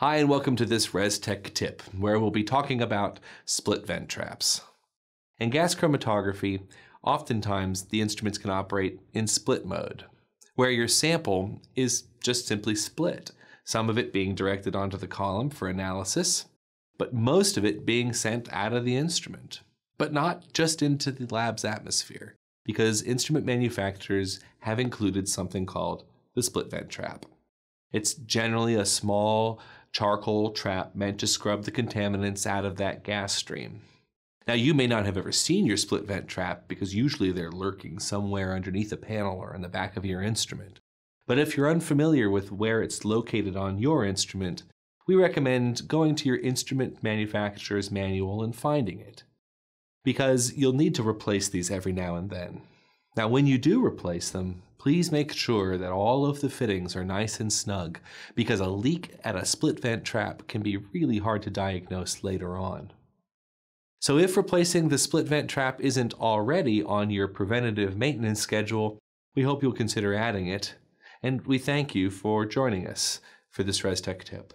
Hi, and welcome to this Restek tip, where we'll be talking about split vent traps. In gas chromatography, oftentimes the instruments can operate in split mode, where your sample is just simply split, some of it being directed onto the column for analysis, but most of it being sent out of the instrument, but not just into the lab's atmosphere, because instrument manufacturers have included something called the split vent trap. It's generally a small charcoal trap meant to scrub the contaminants out of that gas stream. Now, you may not have ever seen your split vent trap because usually they're lurking somewhere underneath a panel or in the back of your instrument. But if you're unfamiliar with where it's located on your instrument, we recommend going to your instrument manufacturer's manual and finding it. Because you'll need to replace these every now and then. Now, when you do replace them, please make sure that all of the fittings are nice and snug because a leak at a split vent trap can be really hard to diagnose later on. So if replacing the split vent trap isn't already on your preventative maintenance schedule, we hope you'll consider adding it. And we thank you for joining us for this Restek tip.